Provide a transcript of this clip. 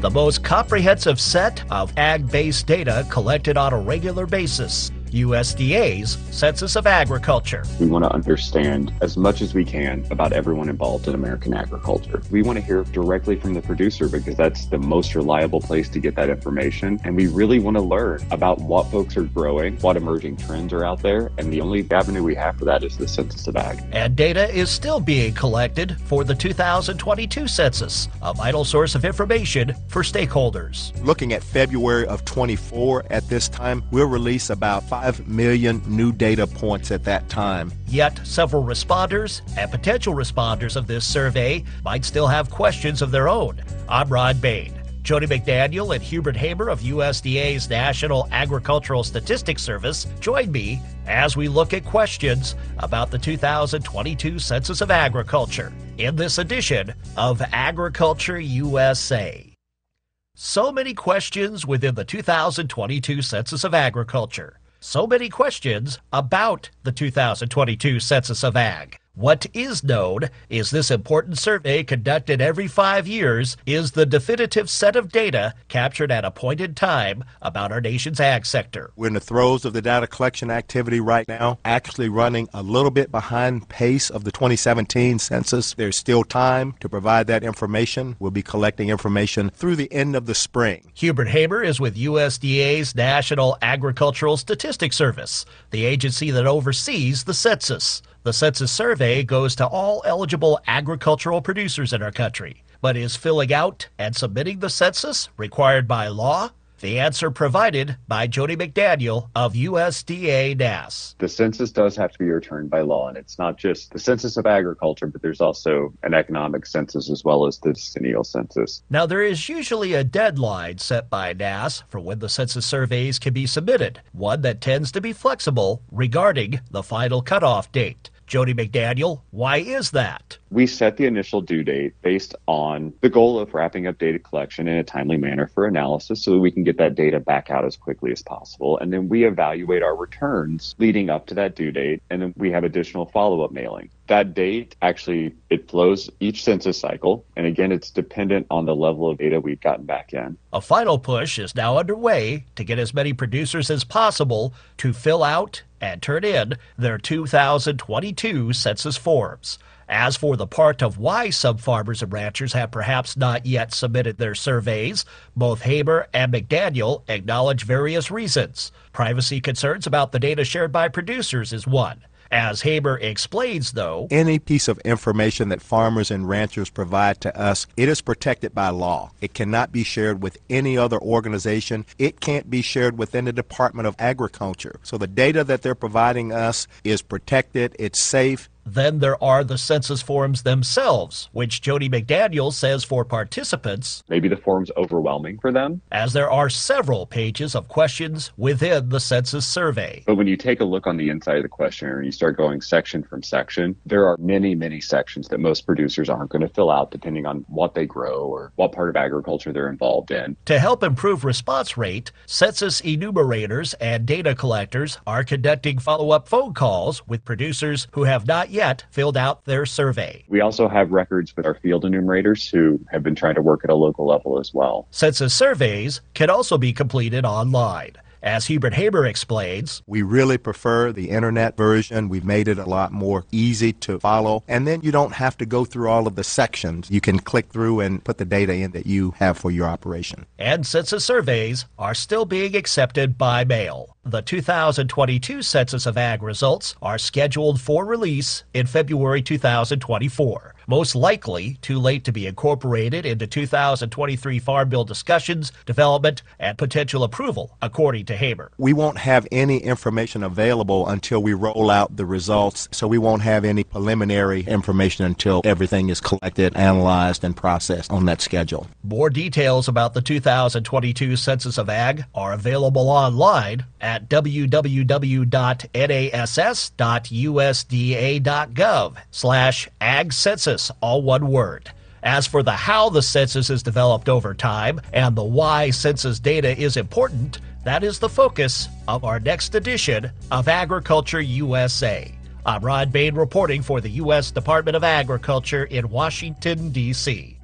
the most comprehensive set of ag based data collected on a regular basis. USDA's Census of Agriculture. We want to understand as much as we can about everyone involved in American agriculture. We want to hear directly from the producer because that's the most reliable place to get that information. And we really want to learn about what folks are growing, what emerging trends are out there. And the only avenue we have for that is the Census of Ag. And data is still being collected for the 2022 census, a vital source of information for stakeholders. Looking at February of 24 at this time, we'll release about 5 million new data points at that time. Yet, several responders and potential responders of this survey might still have questions of their own. I'm Rod Bain. Jody McDaniel and Hubert Hamer of USDA's National Agricultural Statistics Service join me as we look at questions about the 2022 Census of Agriculture in this edition of Agriculture USA. So many questions within the 2022 Census of Agriculture. So many questions about the 2022 Census of Ag. What is known is this important survey conducted every five years is the definitive set of data captured at a point in time about our nation's ag sector. We're in the throes of the data collection activity right now, actually running a little bit behind pace of the 2017 census. There's still time to provide that information. We'll be collecting information through the end of the spring. Hubert Hamer is with USDA's National Agricultural Statistics Service, the agency that oversees the census. The census survey goes to all eligible agricultural producers in our country. But is filling out and submitting the census required by law? The answer provided by Jody McDaniel of USDA NASS. The census does have to be returned by law, and it's not just the census of agriculture, but there's also an economic census as well as the decennial census. Now, there is usually a deadline set by NASS for when the census surveys can be submitted, one that tends to be flexible regarding the final cutoff date. Jody McDaniel, why is that? We set the initial due date based on the goal of wrapping up data collection in a timely manner for analysis so that we can get that data back out as quickly as possible. And then we evaluate our returns leading up to that due date. And then we have additional follow up mailing. That date actually it flows each census cycle. And again, it's dependent on the level of data we've gotten back in. A final push is now underway to get as many producers as possible to fill out and turn in their 2022 census forms. As for the part of why some farmers and ranchers have perhaps not yet submitted their surveys, both Hamer and McDaniel acknowledge various reasons. Privacy concerns about the data shared by producers is one. As Hamer explains, though, any piece of information that farmers and ranchers provide to us, it is protected by law. It cannot be shared with any other organization. It can't be shared within the Department of Agriculture. So the data that they're providing us is protected, it's safe, then there are the census forms themselves, which Jody McDaniel says for participants. Maybe the form's overwhelming for them. As there are several pages of questions within the census survey. But when you take a look on the inside of the questionnaire and you start going section from section, there are many, many sections that most producers aren't going to fill out depending on what they grow or what part of agriculture they're involved in. To help improve response rate, census enumerators and data collectors are conducting follow up phone calls with producers who have not yet filled out their survey. We also have records with our field enumerators who have been trying to work at a local level as well. Census surveys can also be completed online. As Hubert Hamer explains, we really prefer the internet version. We've made it a lot more easy to follow. And then you don't have to go through all of the sections. You can click through and put the data in that you have for your operation. And census surveys are still being accepted by mail. The 2022 Census of Ag results are scheduled for release in February 2024, most likely too late to be incorporated into 2023 Farm Bill discussions, development, and potential approval, according to Hamer. We won't have any information available until we roll out the results, so we won't have any preliminary information until everything is collected, analyzed, and processed on that schedule. More details about the 2022 Census of Ag are available online at www.nass.usda.gov slash ag census, all one word. As for the how the census is developed over time and the why census data is important, that is the focus of our next edition of Agriculture USA. I'm Rod Bain reporting for the U.S. Department of Agriculture in Washington, D.C.